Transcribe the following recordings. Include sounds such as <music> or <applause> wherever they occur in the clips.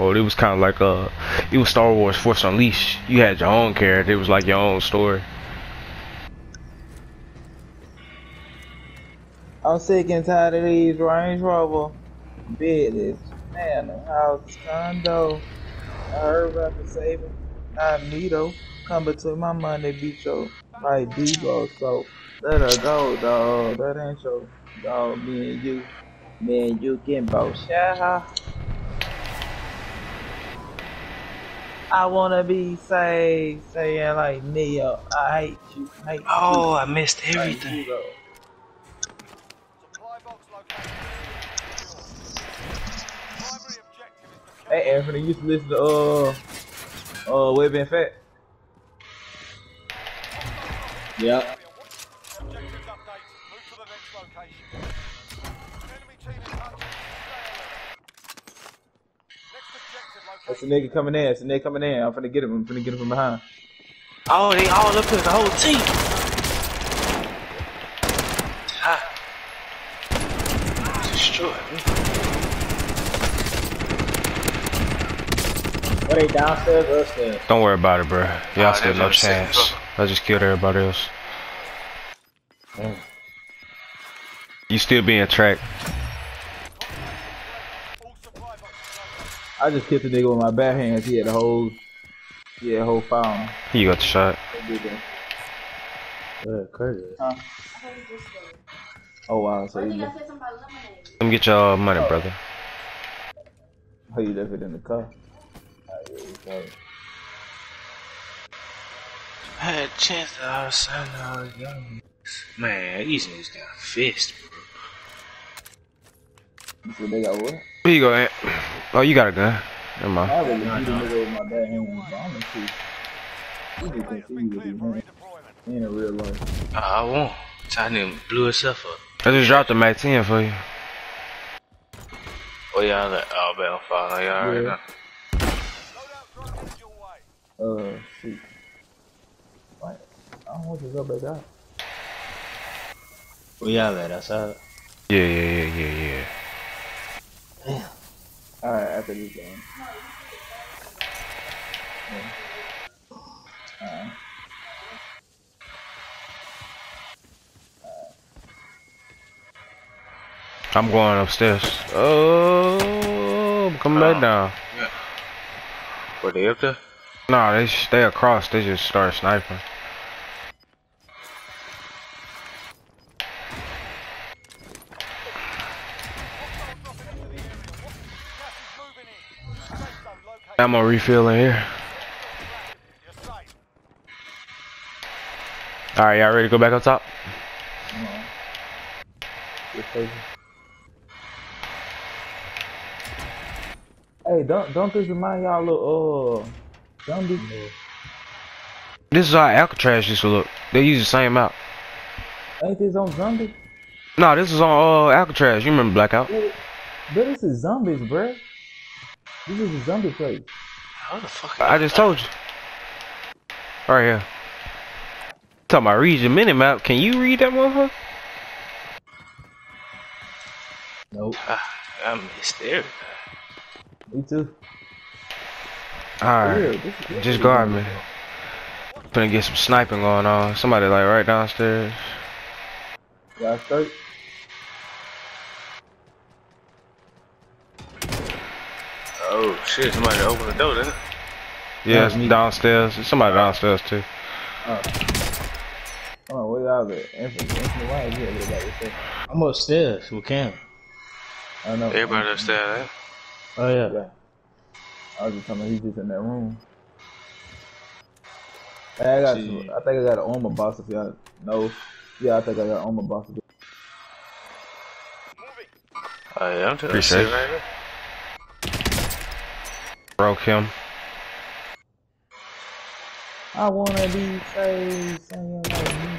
mode. It was kind of like uh, it was Star Wars Force Unleashed. You had your own character. It was like your own story. I'm sick and tired of these Range Rover business. Man, the house condo. I heard about the saving. Not Nito. Come between my money, beat your like Debo. So let her go, dog. That ain't your dog. Me and you, me you can both share. I wanna be saved, saying like Neo. I hate you. Hate Oh, you. I missed everything. Debo. Supply box located. Primary objective is to Hey, Anthony, you used to listen to uh, uh, Web and Fat. Yep. Objectives updated. Move to the next location. Enemy team in touch. That's a nigga coming in. That's a nigga coming in. I'm finna get him. I'm finna get him from behind. Oh, they all up here, the whole team. Ha. Destroy. What they downstairs or upstairs? Don't worry about it, bro. Y'all Nah, still no what I'm chance. I just killed everybody else. You still being tracked. I just killed the nigga with my bare hands. He had a whole, he had a whole file. on him. You got the shot. Yeah, crazy. Huh? Oh wow, so you think I left, said something about lemonade. Let me get y'all money, brother. oh, you left it in the car. Yeah, you got it. I had a chance to outside all the young niggas. Man, these niggas got fist, bro. You said they got what? Here you go, Ant. Oh, you got a gun. Never mind. I really beat a nigga with my bare hands. but I'm gonna see. You just Has can see been with cleared these for in real life. Oh, I won't. Tiny blew itself up. I just dropped the Mac 10 for you. Oh, y'all like, oh, man, I'm falling. Y'all already Yeah. know. Loadout drop headed your way. Uh, shoot. Like, I don't want to go back out. Where y'all at outside? Yeah, yeah, yeah, yeah, yeah. Alright, after this game. Yeah. Alright. I'm going upstairs. Oh, I'm coming back down. Were they up there? Nah, they stay across. They just start sniping. Gas is moving in. Safe zone gonna refill in here. All right, y'all ready to go back up top? No. Hey, don't don't this remind y'all of uh zombie? This is how Alcatraz used to look. They use the same map. Ain't this on zombie? No, this is on uh, Alcatraz. You remember Blackout? But this is zombies, bruh. This is a zombie place. How the fuck? I just told you. Right here. Talking about read your mini map. Can you read that motherfucker? Nope. Ah, I missed everything. Me too. Alright. Real, right, this is- just guard me. Finna get some sniping going on. Somebody like right downstairs. Y'all straight? Shit! Somebody opened the door, didn't it? Yeah, That's me. downstairs. Somebody downstairs too. Oh. Oh, where y'all at? Anthony, Anthony, why is you over there? I'm upstairs with Cam. I don't know. Everybody upstairs. Eh? Oh yeah. Yeah. I was just talking about he's just in that room. Hey, I got See. some, I think I got an armor box if y'all know. Yeah, I think I got an armor box. Moving. Oh yeah, I'm just Appreciate sitting it. right here. Broke him. I wanna be saved, saying like me.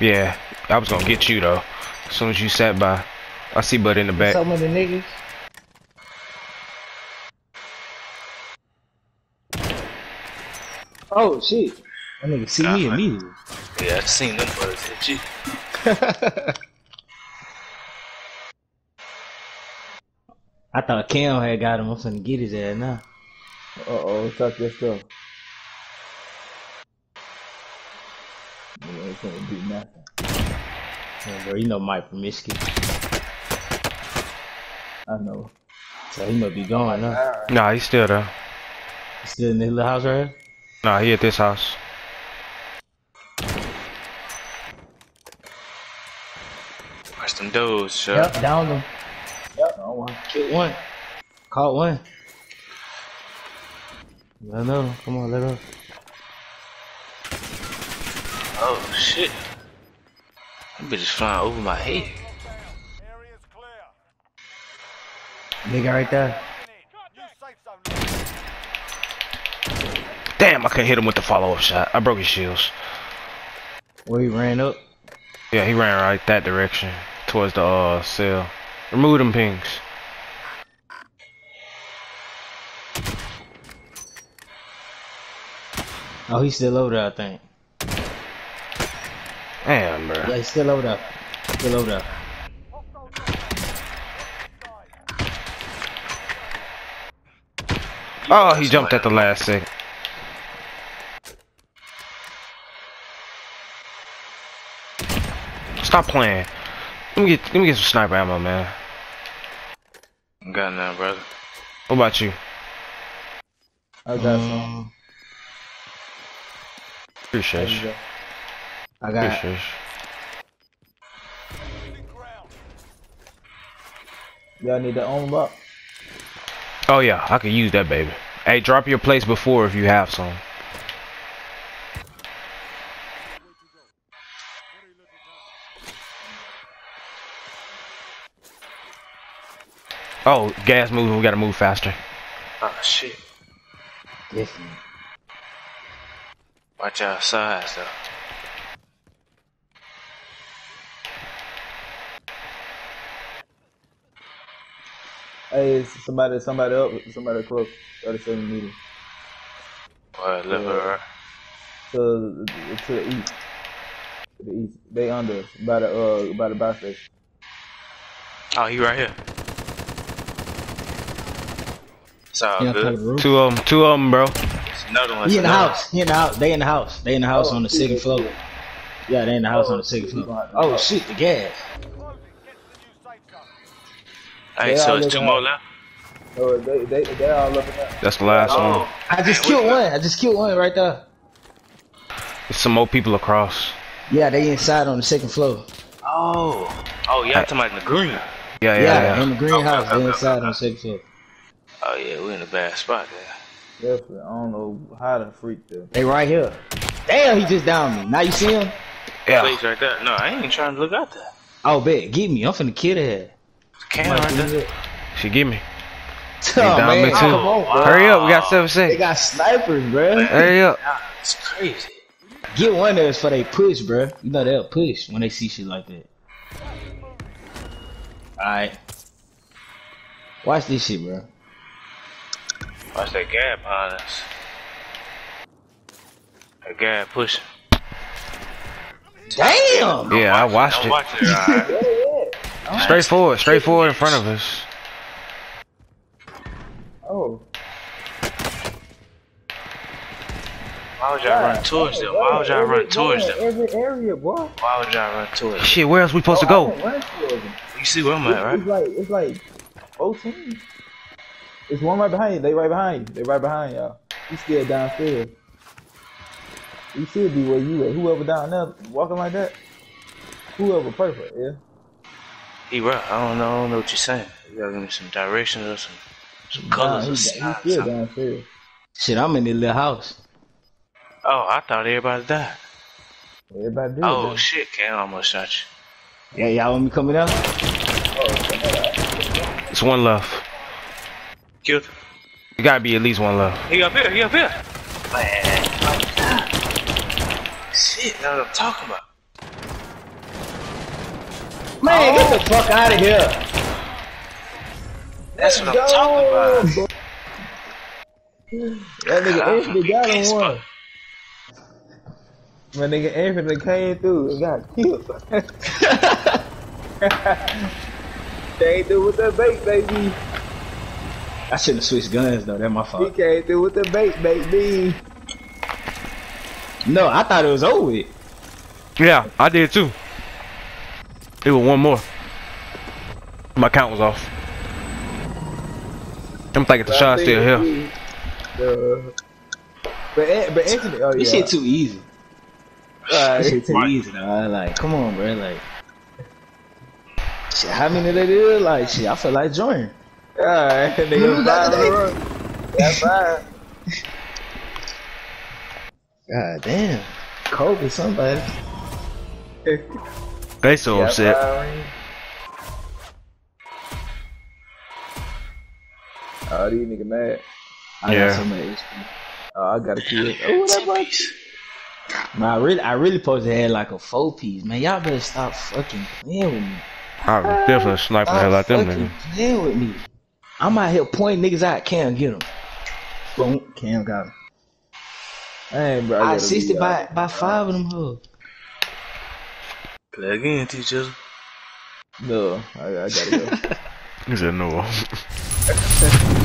Yeah, I was gonna get you though. As soon as you sat by, I see Bud in the back. So many niggas. Oh shit. That nigga see me Nah, immediately. Yeah, I seen them brothers hit you. <laughs> I thought Cam had got him. I'm finna get his ass now. Uh oh, tuck your stuff. You ain't gonna do nothing. Yeah, bro, you know Mike Promisky. I know. So he must be gone now. Alright. Nah, he's still there. He still in his little house right here? Nah, he at this house. Watch them dudes, sure. Yep, down him. No one. Killed one. Caught one. I know. Come on, let go. Oh shit. That bitch is flying over my head. Nigga right there. New safe zone. Damn, I couldn't hit him with the follow-up shot. I broke his shields. Where he ran up. Yeah, he ran right that direction towards the uh cell. Remove them pings. Oh, he's still over there, I think. Damn, bro. Yeah, he's still over there. Still over there. Oh, he jumped at the last second. Stop playing. Let me get let me get some sniper ammo, man. Got none, brother. What about you? I got some. Um, Appreciate you you. I got. Appreciate you. Y'all need to own up. Oh yeah, I can use that baby. Hey, drop your place before if you have some. Oh, gas moving. We gotta move faster. Oh shit. Definitely. Watch outside, though. Hey, it's somebody, somebody up, somebody close. 37 meters. Boy, left or right. To, to the east. To the east. They under us. By the, uh, by the buy station. Oh, he right here. It's all Yeah, good. Two of them. Two of them, bro. It's another one. He in the house. He in the house. They in the house. They in the house Oh, on the shit, second shit. floor. Yeah, they in the house Oh, on the oh, second shit, floor. gonna have to Oh go. shit, the gas. Closing. Get to the new safe zone. one. Hey, They so it's look two like- more left? So they, they, they all looking at. That's the last oh. one. Oh, I just man, killed what one. I just killed one right there. There's some more people across. Yeah, they inside on the second floor. Oh. Oh, y'all talking about in the green. Yeah, yeah, Yeah, yeah. in the greenhouse. okay, They inside okay. on the second floor. Oh, yeah, we're in a bad spot there. Definitely. I don't know how to freak them. They right here. Damn, he just downed me. Now you see him? Yeah. Place right there. No, I ain't trying to look out there. Oh, bet. Get me. I'm finna kill her. Can right there. She give me. Oh, down man, me too. come on. Hurry up, we got seven They seconds. got snipers, bro. Hurry up. It's crazy. Get one of those for they push, bro. You know they'll push when they see shit like that. Alright. Watch this shit, bro. Watch uh, that gap behind us. That gap pushing. Damn! Yeah, I watched I'm it. watching it, alright. <laughs> Straight forward, straight forward in front of us. Oh. Why would y'all run towards them? Why would y'all Every- run towards yeah, them? Every area, boy. Why would y'all run towards them? Shit, where else we supposed to oh, go? didn't run towards them. You see where I'm at, right? it's like it's like four teams. It's one right behind you. They right behind you. They right behind y'all. You still downstairs. You should be where you at. Whoever down there walking like that. Whoever perfect, yeah. He right. I don't know. I don't know what you're saying. You gotta give me some directions or some some Nah, colors he, or he still something. downstairs. Shit, I'm in the little house. Oh, I thought everybody died. Everybody do. Oh it, shit, Cam almost shot you. Yeah, y'all want me coming out? Oh, it's one left. Killed him. It gotta be at least one left. He up here. He up here. Man, oh, God. shit. That's what I'm talking about. Man, get the fuck out of here. That's what I'm talking about. That nigga ah, Anthony got big him one. My nigga Anthony came through and got killed. <laughs> they ain't do with that bait, baby. I shouldn't have switched guns though. That's my fault. He fault. came through with the bait, baby. No, I thought it was over with. Yeah, I did too. It was one more. My count was off. I'm thinking the shot still here. Uh, but but Anthony, oh yeah. This shit too easy. Alright. This shit too easy, dog. Like, come on, bro. Like, shit, how many that is? Like, shit, I feel like joining. Alright, nigga, Who got five that? run. That's fine. God damn. Kobe, somebody. <laughs> They so Yeah, upset. five rings. Oh, these nigga mad. I Yeah. got so much HP. Oh, I got a kid. Oh, that boy. Man, I really, I really supposed to have like a four piece. Man, y'all better stop fucking playing with me. I was definitely sniping the hell out them fucking niggas. playing with me. I'm out here pointing niggas out. Cam, get him. Boom, Cam got him. I bro. I gotta assisted be, by uh, by five of them hoes. Play again, teachers. No, I, I gotta go. <laughs> He said no. <laughs>